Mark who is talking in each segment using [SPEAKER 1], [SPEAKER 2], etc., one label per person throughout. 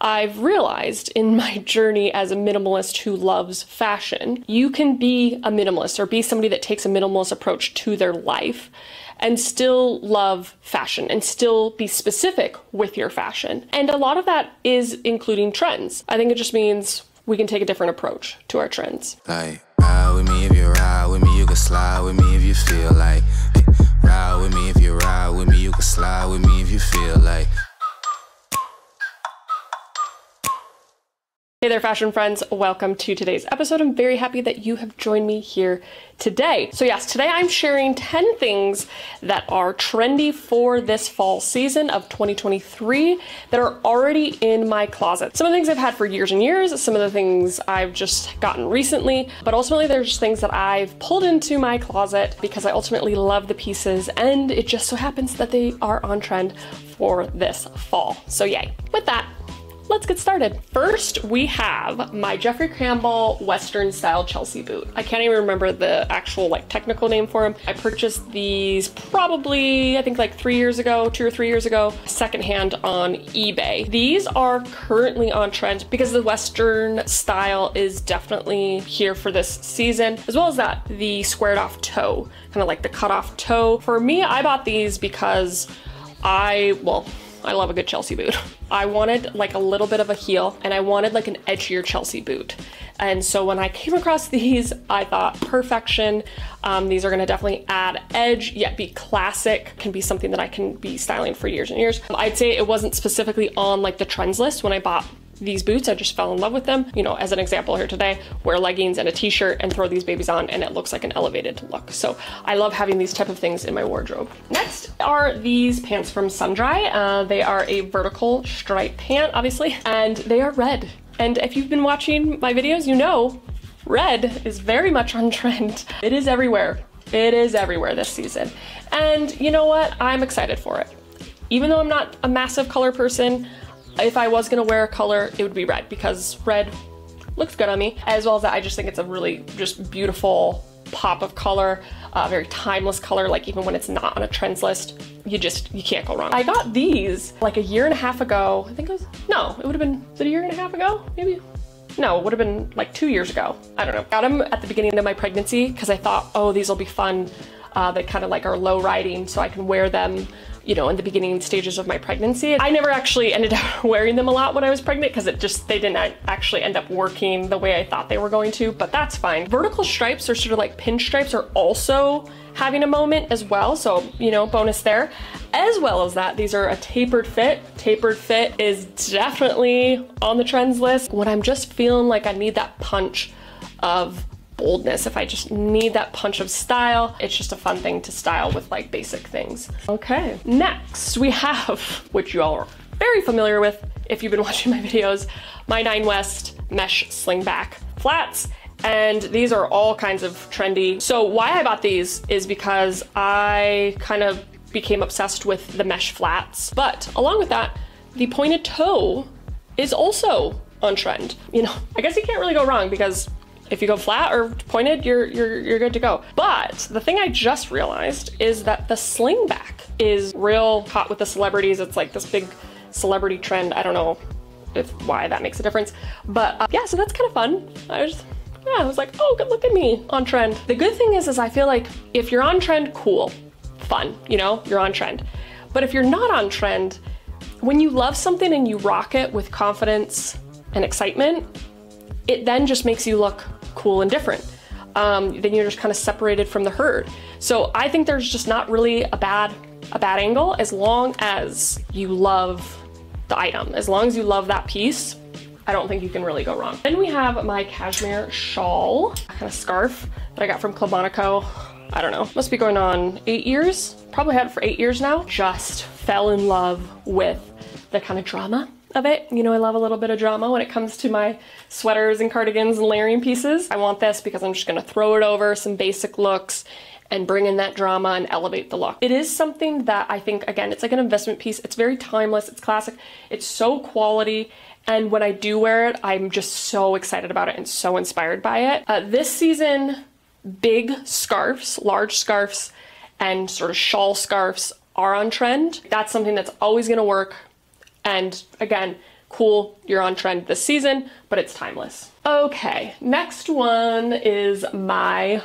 [SPEAKER 1] I've realized in my journey as a minimalist who loves fashion, you can be a minimalist or be somebody that takes a minimalist approach to their life and still love fashion and still be specific with your fashion. And a lot of that is including trends. I think it just means we can take a different approach to our trends.
[SPEAKER 2] Like, ride with me if you ride with me, you can slide with me if you feel like.
[SPEAKER 1] Hey there, fashion friends. Welcome to today's episode. I'm very happy that you have joined me here today. So, yes, today I'm sharing 10 things that are trendy for this fall season of 2023 that are already in my closet. Some of the things I've had for years and years, some of the things I've just gotten recently, but ultimately there's things that I've pulled into my closet because I ultimately love the pieces and it just so happens that they are on trend for this fall. So, yay. With that, let's get started. First, we have my Jeffrey Campbell Western style Chelsea boot. I can't even remember the actual like technical name for them. I purchased these probably, I think like three years ago, two or three years ago, secondhand on eBay. These are currently on trend because the Western style is definitely here for this season, as well as that, the squared off toe, kind of like the cut off toe. For me, I bought these because I, well, I love a good Chelsea boot. I wanted like a little bit of a heel and I wanted like an edgier Chelsea boot. And so when I came across these, I thought perfection. Um, these are gonna definitely add edge, yet be classic, can be something that I can be styling for years and years. I'd say it wasn't specifically on like the trends list when I bought these boots, I just fell in love with them. You know, as an example here today, wear leggings and a t-shirt and throw these babies on and it looks like an elevated look. So I love having these type of things in my wardrobe. Next are these pants from Sundry. Uh, they are a vertical stripe pant, obviously, and they are red. And if you've been watching my videos, you know red is very much on trend. It is everywhere. It is everywhere this season. And you know what? I'm excited for it. Even though I'm not a massive color person, if I was gonna wear a color, it would be red because red looks good on me. As well as that, I just think it's a really just beautiful pop of color, uh, very timeless color, like even when it's not on a trends list, you just, you can't go wrong. I got these like a year and a half ago. I think it was, no, it would have been, was it a year and a half ago? Maybe? No, it would have been like two years ago. I don't know. I got them at the beginning of my pregnancy because I thought, oh, these will be fun. Uh, they kind of like are low riding so I can wear them you know, in the beginning stages of my pregnancy. I never actually ended up wearing them a lot when I was pregnant because it just, they didn't actually end up working the way I thought they were going to, but that's fine. Vertical stripes or sort of like pinstripes are also having a moment as well. So, you know, bonus there. As well as that, these are a tapered fit. Tapered fit is definitely on the trends list. When I'm just feeling like I need that punch of boldness, if I just need that punch of style, it's just a fun thing to style with like basic things. Okay, next we have, which you all are very familiar with if you've been watching my videos, my Nine West mesh slingback flats. And these are all kinds of trendy. So why I bought these is because I kind of became obsessed with the mesh flats. But along with that, the pointed toe is also on trend. You know, I guess you can't really go wrong because if you go flat or pointed, you're, you're, you're good to go. But the thing I just realized is that the slingback is real hot with the celebrities. It's like this big celebrity trend. I don't know if why that makes a difference. But uh, yeah, so that's kind of fun. I was yeah, I was like, oh, good look at me on trend. The good thing is, is I feel like if you're on trend, cool, fun, you know, you're on trend. But if you're not on trend, when you love something and you rock it with confidence and excitement, it then just makes you look cool and different. Um, then you're just kind of separated from the herd. So I think there's just not really a bad a bad angle as long as you love the item. As long as you love that piece, I don't think you can really go wrong. Then we have my cashmere shawl, kind of scarf that I got from Club Monaco. I don't know, must be going on eight years. Probably had it for eight years now. Just fell in love with the kind of drama of it. You know, I love a little bit of drama when it comes to my sweaters and cardigans and layering pieces. I want this because I'm just gonna throw it over some basic looks and bring in that drama and elevate the look. It is something that I think, again, it's like an investment piece. It's very timeless, it's classic, it's so quality. And when I do wear it, I'm just so excited about it and so inspired by it. Uh, this season, big scarves, large scarves, and sort of shawl scarves are on trend. That's something that's always gonna work and again, cool, you're on trend this season, but it's timeless. Okay, next one is my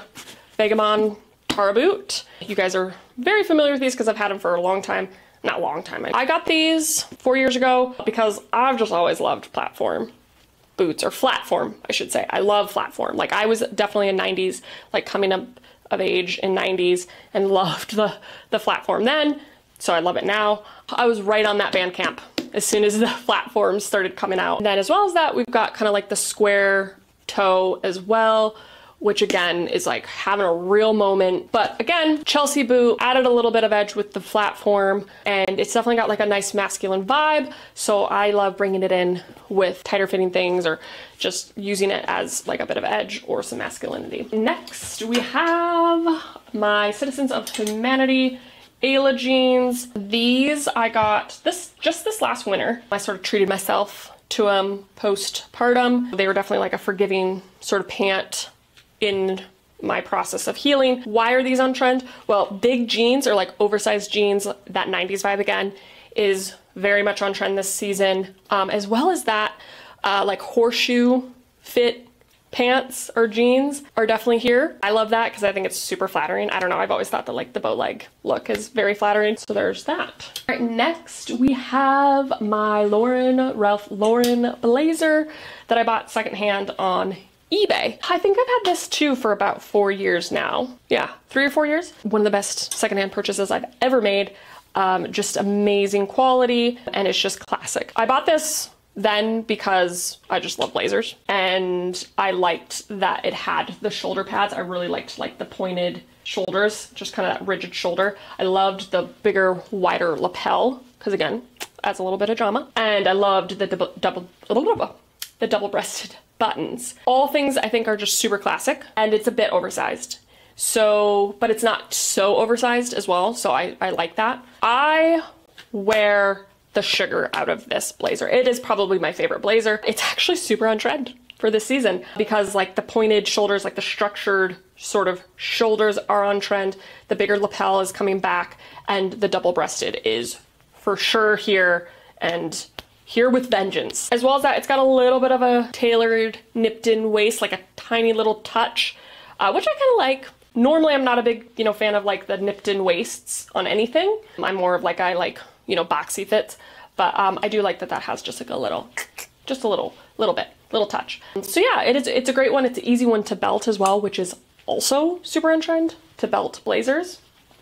[SPEAKER 1] Vagabond Tara boot. You guys are very familiar with these because I've had them for a long time. Not a long time. I got these four years ago because I've just always loved platform boots or flat form, I should say. I love flat form. Like I was definitely a 90s, like coming up of age in 90s and loved the, the flat form then. So I love it now. I was right on that bandwagon as soon as the flat forms started coming out. And then as well as that, we've got kind of like the square toe as well which again is like having a real moment. But again, Chelsea boot added a little bit of edge with the flat form and it's definitely got like a nice masculine vibe. So I love bringing it in with tighter fitting things or just using it as like a bit of edge or some masculinity. Next, we have my Citizens of Humanity Ayla jeans. These I got this just this last winter. I sort of treated myself to them postpartum. They were definitely like a forgiving sort of pant in my process of healing. Why are these on trend? Well, big jeans or like oversized jeans, that 90s vibe again, is very much on trend this season, um, as well as that uh, like horseshoe fit pants or jeans are definitely here. I love that because I think it's super flattering. I don't know, I've always thought that like the bow leg look is very flattering. So there's that. All right, next we have my Lauren, Ralph Lauren blazer that I bought secondhand on eBay. I think I've had this too for about four years now. Yeah, three or four years. One of the best secondhand purchases I've ever made. Um, just amazing quality and it's just classic. I bought this then because I just love blazers and I liked that it had the shoulder pads. I really liked like the pointed shoulders, just kind of that rigid shoulder. I loved the bigger, wider lapel because again, adds a little bit of drama. And I loved the double, double, the double-breasted buttons. All things I think are just super classic and it's a bit oversized. So, but it's not so oversized as well. So I, I like that. I wear the sugar out of this blazer. It is probably my favorite blazer. It's actually super on trend for this season because like the pointed shoulders, like the structured sort of shoulders are on trend. The bigger lapel is coming back and the double breasted is for sure here and here with vengeance. As well as that, it's got a little bit of a tailored nipped in waist, like a tiny little touch, uh, which I kind of like. Normally I'm not a big, you know, fan of like the nipped in waists on anything. I'm more of like, I like, you know, boxy fits, but um, I do like that that has just like a little, just a little, little bit, little touch. So yeah, it is, it's a great one. It's an easy one to belt as well, which is also super on trend to belt blazers.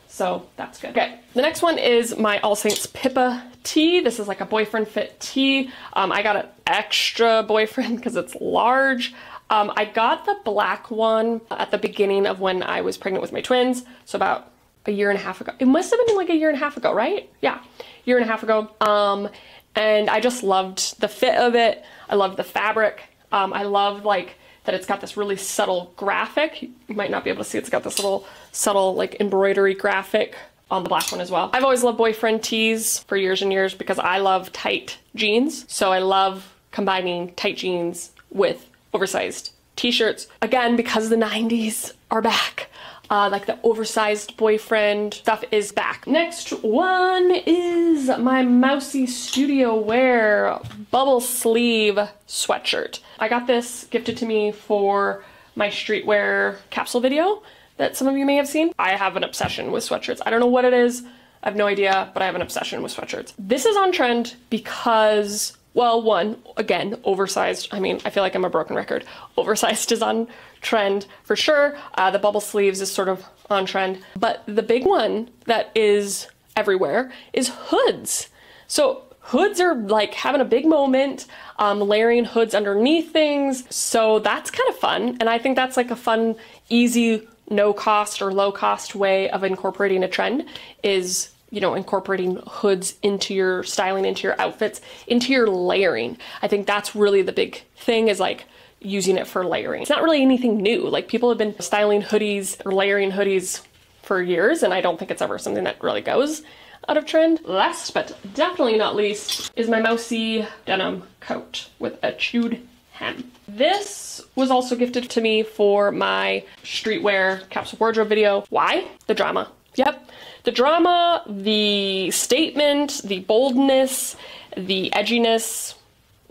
[SPEAKER 1] So that's good. Okay, the next one is my All Saints Pippa tee. This is like a boyfriend fit tee. Um, I got an extra boyfriend because it's large. Um, I got the black one at the beginning of when I was pregnant with my twins. So about a year and a half ago. It must have been like a year and a half ago, right? Yeah, year and a half ago. Um, and I just loved the fit of it. I loved the fabric. Um, I loved like that it's got this really subtle graphic. You might not be able to see it's got this little subtle like embroidery graphic on the black one as well. I've always loved boyfriend tees for years and years because I love tight jeans. So I love combining tight jeans with oversized t-shirts. Again, because the 90s are back. Uh, like the oversized boyfriend stuff is back. Next one is my Moussy Studio Wear bubble sleeve sweatshirt. I got this gifted to me for my streetwear capsule video that some of you may have seen. I have an obsession with sweatshirts. I don't know what it is. I have no idea, but I have an obsession with sweatshirts. This is on trend because, well, one, again, oversized. I mean, I feel like I'm a broken record. Oversized is on trend for sure. Uh, the bubble sleeves is sort of on trend. But the big one that is everywhere is hoods. So hoods are like having a big moment, um, layering hoods underneath things. So that's kind of fun. And I think that's like a fun, easy, no cost or low cost way of incorporating a trend is you know, incorporating hoods into your styling, into your outfits, into your layering. I think that's really the big thing is like using it for layering. It's not really anything new. Like people have been styling hoodies or layering hoodies for years, and I don't think it's ever something that really goes out of trend. Last but definitely not least is my Moussy denim coat with a chewed hem. This was also gifted to me for my streetwear capsule wardrobe video. Why? The drama. Yep. The drama, the statement, the boldness, the edginess,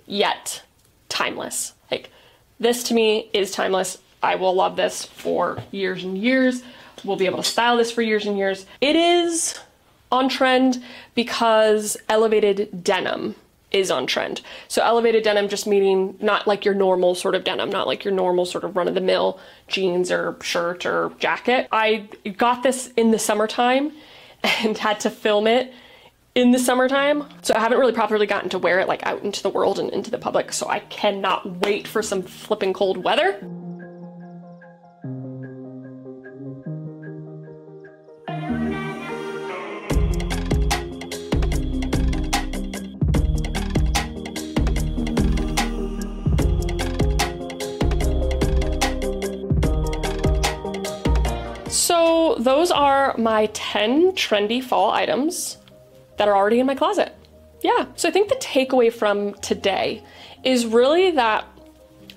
[SPEAKER 1] yet timeless. Like, this to me is timeless. I will love this for years and years. We'll be able to style this for years and years. It is on trend because elevated denim is on trend. So elevated denim just meaning not like your normal sort of denim, not like your normal sort of run of the mill jeans or shirt or jacket. I got this in the summertime and had to film it in the summertime. So I haven't really properly gotten to wear it like out into the world and into the public. So I cannot wait for some flipping cold weather. Those are my 10 trendy fall items that are already in my closet. Yeah, so I think the takeaway from today is really that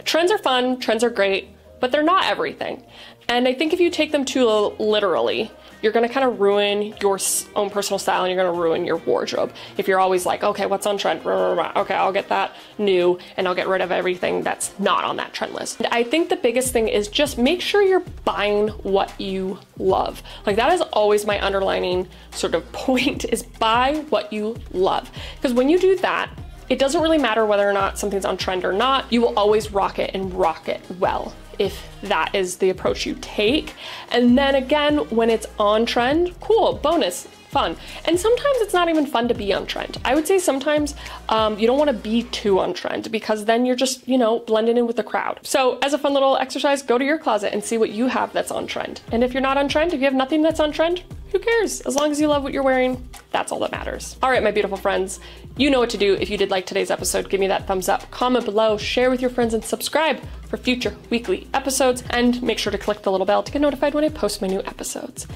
[SPEAKER 1] trends are fun, trends are great, but they're not everything. And I think if you take them too literally, you're gonna kind of ruin your own personal style and you're gonna ruin your wardrobe. If you're always like, okay, what's on trend? Okay, I'll get that new and I'll get rid of everything that's not on that trend list. And I think the biggest thing is just make sure you're buying what you love. Like that is always my underlining sort of point is buy what you love. Because when you do that, it doesn't really matter whether or not something's on trend or not, you will always rock it and rock it well if that is the approach you take. And then again, when it's on trend, cool, bonus, fun. And sometimes it's not even fun to be on trend. I would say sometimes um, you don't want to be too on trend because then you're just, you know, blending in with the crowd. So as a fun little exercise, go to your closet and see what you have that's on trend. And if you're not on trend, if you have nothing that's on trend, who cares? As long as you love what you're wearing, that's all that matters. All right, my beautiful friends, you know what to do. If you did like today's episode, give me that thumbs up, comment below, share with your friends, and subscribe for future weekly episodes. And make sure to click the little bell to get notified when I post my new episodes.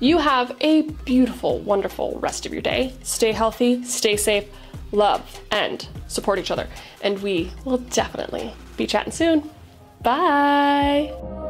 [SPEAKER 1] You have a beautiful, wonderful rest of your day. Stay healthy, stay safe, love, and support each other. And we will definitely be chatting soon. Bye.